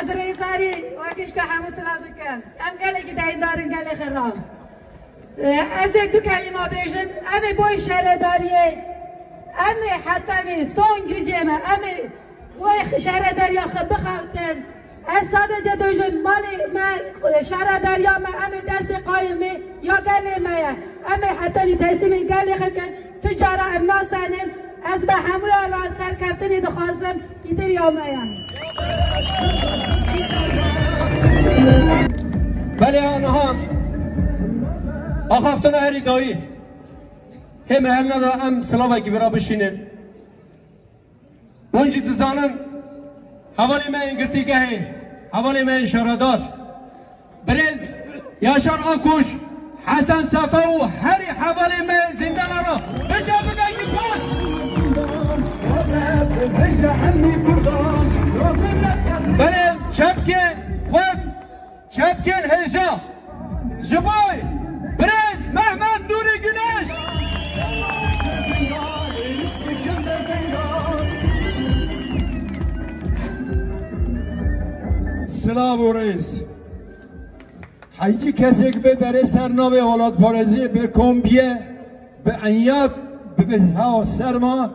از ریزاری وکش که همه سلاز کن که دین دارن گله خرام از دو کلمه بیشن ام بوی شهر داریه. ام حتی نی سون گریجمه ام بوی شهر داریا خب بخوتن از ساده دوشن مالی ما شهر داریا ما ام دست قایمه یا گله ما. ام حتی نی تسلیم گله خکن. تجارة ابناء بله آنها آخافتن هری دایی هم هل ندا ام سلاوه که برا بشینن. ونجی تزانن حوالی من انگرتی که هی. حوالی من شرادار. برز یاشار آکوش حسن صفا و هری حوالی من زندان را. بجا بگنگی پاس. بله چپکن خود چپکن هیجا جبای برز محمد نوری گنش سلام و ریز حیجی کسی که به در سرنامه حالات پارزی به کمبیه به انیات به ها سرما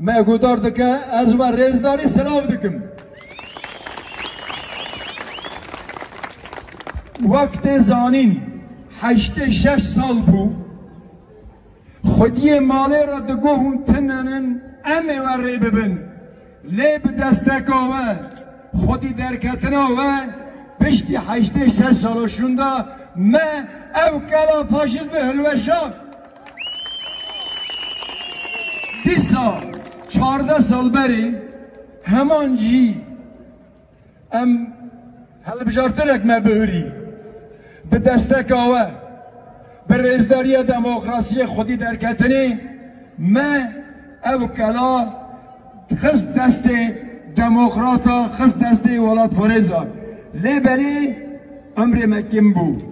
مگودار دکه از و ریز داری سلام دکم وقت زانین هشت شش سال بو خودی ماله را دگو هون تننن امه و ری ببن لی به دستکاوه خودی درکتنا و پشتی هشت شش سالشون دا ما او کلا فاشیزم هلوشان دیسا چارده سال بری همان جی. ام هل بجارترک ما بهری به دستک آوه. به رزداری دموکراسی خودی در کتنی. ما او کلا خست دست دموکراتا خست دست ولات پریزا لیبری امر مکم بود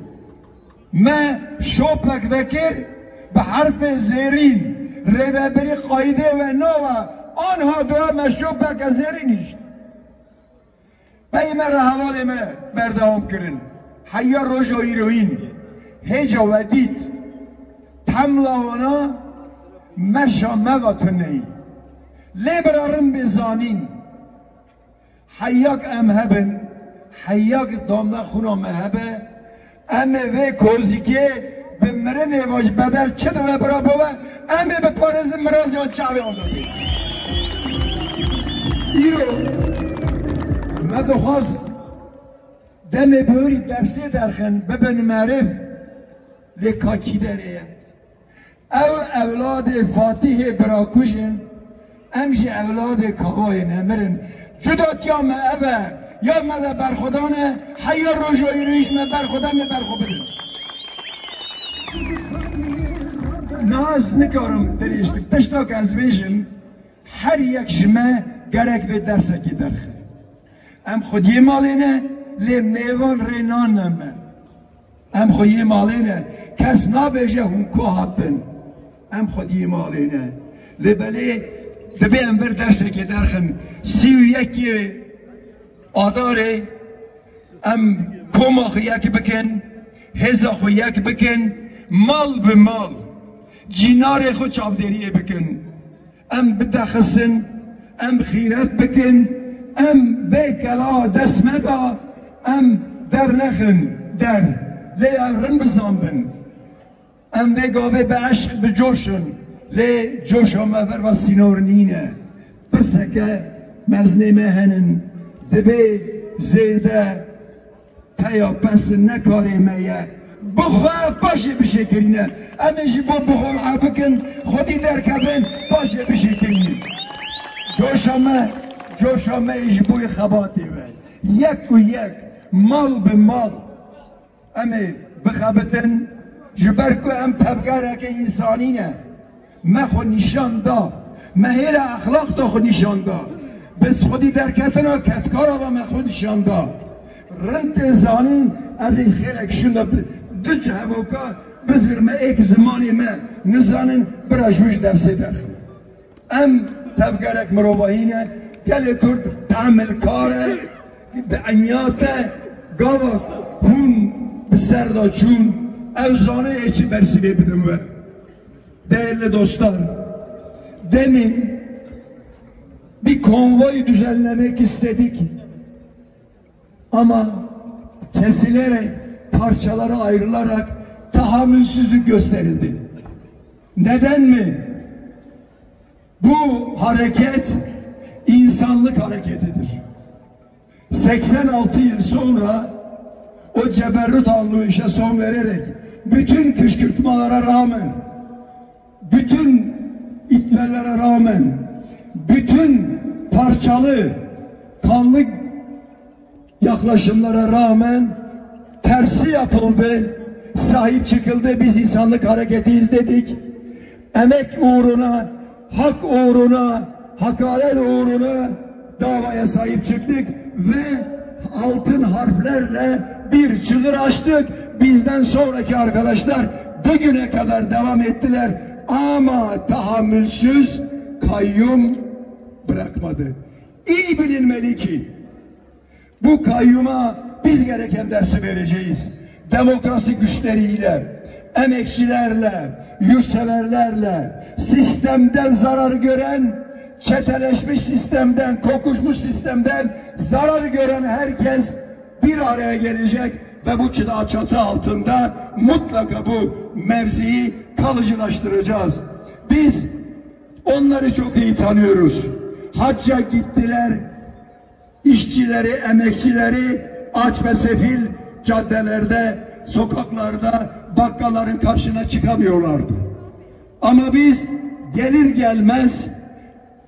ما شوپک وکر به حرف زیرین. ریبری قایده و نوا آنها دو ما شوپک زیرینیشت پیمر حواله ما بردام کرن. حیا روش و ایروین. هجا و دید تملاوانا مشا مواتنی لیبرارم بزانین حیاک ام هبن حیاک دامنا خونا مهبه ام وی کوزی که به مرن واج بدل چه دو برا ام به پارز مراز یا چاوی آدمی ایرو مدخواست دم بوری درسه درخن ببن معرف لکاکی داره او اولاد فاتح براکوشن امش اولاد کاوای نمرن جدا کیا ما اوه یا ما بر خدانه حیا روش و ایرویش ما بر خدا ما بر خود بدن ناز نکارم دریش. تشتاک از بیشم هر یک جمعه گرک به درسه کی درخه. ام خودی مالینه لی میوان رینان نمه. ام خودی مالینه کس نابیجه هم کو هاتن. ام خودی مالینه. لی بلی دبی ام بر درسه کی درخن. سی و یکی آداره. ام کما خو یک بکن هزا خو یک بکن. مال به مال. جینار خو چاودری بکن. ام بدخسن ام خیرت بکن ام بیکلا دسمدا ام در نخن در لی رن بزانبن ام بگاوه به عشق بجوشن لی جوش آمور و سینور نینه. پسکه مزنه مهنن دبی زیده تیا پس نکاری میه. بخواه پاشه بشه کرینه امیشی با بخور بکن خودی در کبن پاشه بشه کرینه جوشامه جوشامه ایش بوی خباتی و یک و یک مال به مال. امی بخبتن. جبر کو ام تبگره که انسانی نه. ما خو نشان دا. مهیل اخلاق دا خو نشان دا. بس خودی در کتنا کتکارا و ما خود نشان دا. رنت زانین از این خیر اکشون دا دو جهبوکا بزرگ ما ایک زمانی ما نزانن براجوش درسه درخم ام تفکرک مروباهینه گل کرد تعمل کاره به انیاته گاوا هون به سردا چون evzane için bersileyebilirim ve değerli dostlar demin bir konvoy düzenlemek istedik ama kesilerek parçalara ayrılarak tahammülsüzlük gösterildi. Neden mi? Bu hareket insanlık hareketidir. 86 yıl sonra o ceberrut anlayışa son vererek bütün kışkırtmalara rağmen bütün itmelere rağmen bütün parçalı kanlı yaklaşımlara rağmen tersi yapıldı sahip çıkıldı biz insanlık hareketi izledik emek uğruna hak uğruna hakaret uğruna davaya sahip çıktık ve altın harflerle bir çığır açtık. Bizden sonraki arkadaşlar bugüne kadar devam ettiler ama tahammülsüz kayyum bırakmadı. İyi bilinmeli ki bu kayyuma biz gereken dersi vereceğiz. Demokrasi güçleriyle, emekçilerle, yurtseverlerle, sistemden zarar gören, çeteleşmiş sistemden, kokuşmuş sistemden zarar gören herkes bir araya gelecek ve bu çatı altında mutlaka bu mevziyi kalıcılaştıracağız. Biz onları çok iyi tanıyoruz. Hacca gittiler, işçileri, emekçileri aç ve sefil caddelerde, sokaklarda, bakkalların karşına çıkamıyorlardı. Ama biz gelir gelmez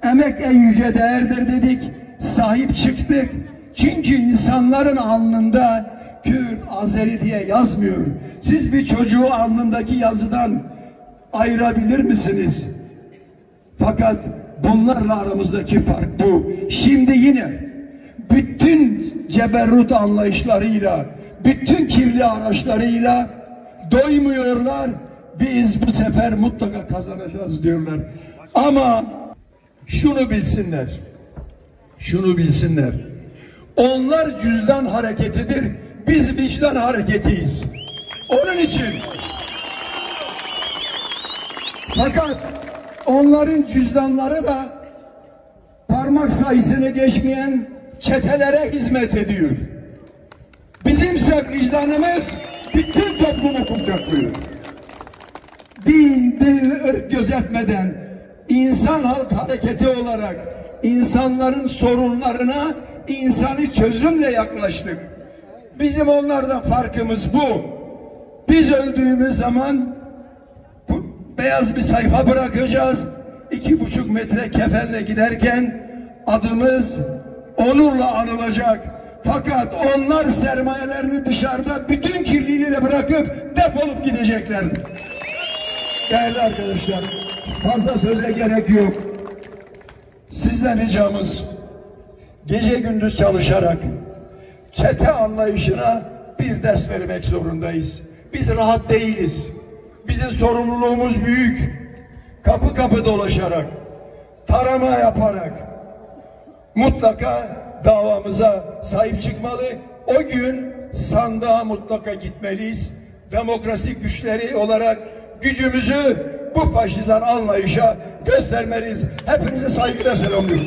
emek en yüce değerdir dedik, sahip çıktık. Çünkü insanların alnında Kürt, Azeri diye yazmıyor. Siz bir çocuğu alnındaki yazıdan ayırabilir misiniz? Fakat bunlarla aramızdaki fark bu. Şimdi yine bütün ceberrut anlayışlarıyla, bütün kirli araçlarıyla doymuyorlar. Biz bu sefer mutlaka kazanacağız diyorlar. Ama şunu bilsinler. Şunu bilsinler. Onlar cüzdan hareketidir. Biz vicdan hareketiyiz. Onun için fakat onların cüzdanları da parmak sayısını geçmeyen çetelere hizmet ediyor. Bizimse vicdanımız bütün toplumu kucaklıyor. Din, dil, ırk gözetmeden insan halk hareketi olarak insanların sorunlarına insani çözümle yaklaştık. Bizim onlardan farkımız bu. Biz öldüğümüz zaman beyaz bir sayfa bırakacağız. İki buçuk metre kefenle giderken adımız onurla anılacak. Fakat onlar sermayelerini dışarıda bütün kirliliğiyle bırakıp defolup gideceklerdir. Değerli arkadaşlar, fazla söze gerek yok. Sizden ricamız gece gündüz çalışarak çete anlayışına bir ders vermek zorundayız. Biz rahat değiliz. Bizim sorumluluğumuz büyük. Kapı kapı dolaşarak, tarama yaparak mutlaka davamıza sahip çıkmalı. O gün sandığa mutlaka gitmeliyiz. Demokrasi güçleri olarak gücümüzü bu faşizan anlayışa göstermeliyiz. Hepinize saygıyla selamlıyorum.